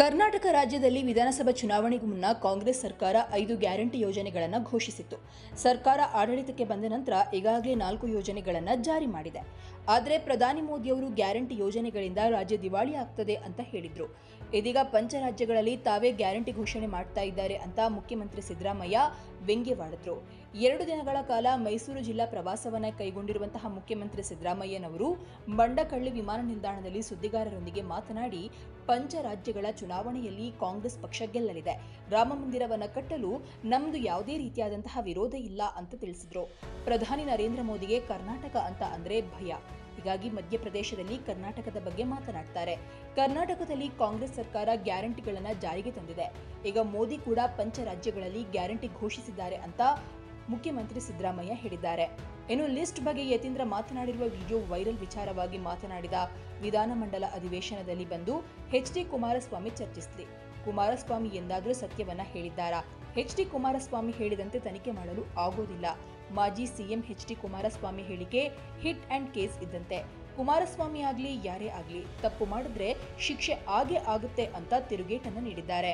ಕರ್ನಾಟಕ ರಾಜ್ಯದಲ್ಲಿ ವಿಧಾನಸಭಾ ಚುನಾವಣೆಗೂ ಮುನ್ನ ಕಾಂಗ್ರೆಸ್ ಸರ್ಕಾರ ಐದು ಗ್ಯಾರಂಟಿ ಯೋಜನೆಗಳನ್ನು ಘೋಷಿಸಿತ್ತು. ಸರ್ಕಾರ ಆಡಳಿತಕ್ಕೆ ಬಂದ ನಂತರ ಈಗಾಗಲೇ ನಾಲ್ಕು ಯೋಜನೆಗಳನ್ನು ಜಾರಿ ಮಾಡಿದೆ. ಆದರೆ ಪ್ರಧಾನಿ ಮೋದಿಯವರು ಗ್ಯಾರಂಟಿ ಯೋಜನೆಗಳಿಂದ ರಾಜ್ಯ ದಿವಾಳಿ ಆಗ್ತದೆ ಅಂತ ಹೇಳಿದರು. ಇದೀಗ ಪಂಚರಾಜ್ಯಗಳಲ್ಲಿ ತಾವೇ ಗ್ಯಾರಂಟಿ ಘೋಷಣೆ ಮಾಡ್ತಾ ಇದ್ದಾರೆ ಅಂತ ಮುಖ್ಯಮಂತ್ರಿ ಸಿದ್ದರಾಮಯ್ಯ ವ್ಯಂಗ್ಯವಾಡಿದ್ರು. ಎರಡು ದಿನಗಳ ಕಾಲ ಮೈಸೂರು ಜಿಲ್ಲಾ ಪ್ರವಾಸವನ್ನ ಕೈಗೊಂಡಿರುವಂತಹ ಮುಖ್ಯಮಂತ್ರಿ ಸಿದ್ದರಾಮಯ್ಯನವರು ಬಂಡಕಳ್ಳಿ ವಿಮಾನ ನಿಲ್ದಾಣದಲ್ಲಿ ಸುದ್ದಿಗಾರರೊಂದಿಗೆ ಮಾತನಾಡಿ, ಪಂಚ ರಾಜ್ಯಗಳ ಚುನಾವಣೆಯಲ್ಲಿ ಕಾಂಗ್ರೆಸ್ ಪಕ್ಷ ಗೆಲ್ಲಲಿದೆ. ರಾಮ ಮಂದಿರವನ್ನ ಕಟ್ಟಲು ನಮ್ದು ಯಾವುದೇ ರೀತಿಯಾದಂತಹ ವಿರೋಧ ಇಲ್ಲ ಅಂತ ತಿಳಿಸಿದ್ರು. ಪ್ರಧಾನಿ ನರೇಂದ್ರ ಮೋದಿಗೆ ಕರ್ನಾಟಕ ಅಂತ ಅಂದ್ರೆ ಭಯ. ಹೀಗಾಗಿ ಮಧ್ಯಪ್ರದೇಶದಲ್ಲಿ ಕರ್ನಾಟಕದ ಬಗ್ಗೆ ಮಾತನಾಡ್ತಾರೆ. ಕರ್ನಾಟಕದಲ್ಲಿ ಕಾಂಗ್ರೆಸ್ ಸರ್ಕಾರ ಗ್ಯಾರಂಟಿಗಳನ್ನ ಜಾರಿಗೆ ತಂದಿದೆ. ಈಗ ಮೋದಿ ಕೂಡ ಪಂಚ ರಾಜ್ಯಗಳಲ್ಲಿ ಗ್ಯಾರಂಟಿ ಘೋಷಿಸಿದ್ದಾರೆ ಅಂತ ಮುಖ್ಯಮಂತ್ರಿ ಸಿದ್ದರಾಮಯ್ಯ ಹೇಳಿದ್ದಾರೆ. ಇನ್ನು ಲಿಸ್ಟ್ ಬಗ್ಗೆ ಯತೀಂದ್ರ ಮಾತನಾಡಿರುವ ವಿಡಿಯೋ ವೈರಲ್ ವಿಚಾರವಾಗಿ ಮಾತನಾಡಿದ ವಿಧಾನಮಂಡಲ ಅಧಿವೇಶನದಲ್ಲಿ ಬಂದು ಎಚ್ ಡಿ ಕುಮಾರಸ್ವಾಮಿ ಚರ್ಚಿಸಲಿ ಕುಮಾರಸ್ವಾಮಿ ಎಂದಾದರೂ ಸತ್ಯವನ್ನ ಹೇಳಿದ್ದಾರಾ? ಎಚ್ ಡಿ ಕುಮಾರಸ್ವಾಮಿ ಹೇಳಿದಂತೆ ತನಿಖೆ ಮಾಡಲು ಆಗೋದಿಲ್ಲ. ಮಾಜಿ ಸಿಎಂ ಎಚ್ ಡಿ ಕುಮಾರಸ್ವಾಮಿ ಹೇಳಿಕೆ ಹಿಟ್ ಅಂಡ್ ಕೇಸ್ ಇದ್ದಂತೆ. ಕುಮಾರಸ್ವಾಮಿ ಆಗ್ಲಿ, ಯಾರೇ ಆಗ್ಲಿ, ತಪ್ಪು ಮಾಡಿದ್ರೆ ಶಿಕ್ಷೆ ಆಗೇ ಆಗುತ್ತೆ ಅಂತ ತಿರುಗೇಟನ್ನು ನೀಡಿದ್ದಾರೆ.